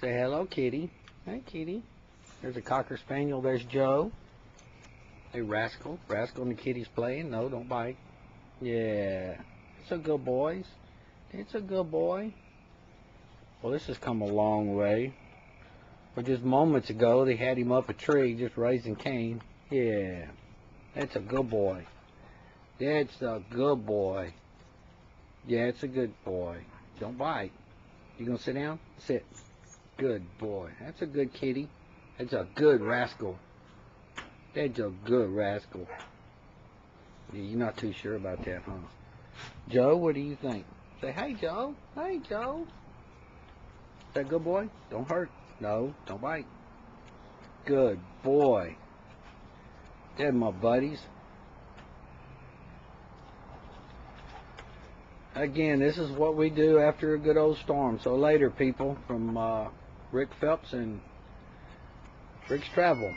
Say hello, kitty. Hey, kitty. There's a Cocker Spaniel. There's Joe. Hey, Rascal. Rascal and the kitty's playing. No, don't bite. Yeah. It's a good boy. It's a good boy. Well, this has come a long way. But just moments ago, they had him up a tree just raising Cain. Yeah. That's a good boy. That's a good boy. Yeah, it's a good boy. Don't bite. You gonna sit down? Sit. Good boy. That's a good kitty. That's a good rascal. That's a good rascal. Yeah, you're not too sure about that, huh? Joe, what do you think? Say, hey, Joe. Hey, Joe. Is that good boy? Don't hurt. No, don't bite. Good boy. They're my buddies. Again, this is what we do after a good old storm. So later, people, from uh, Rick Phelps and Rick's Travel.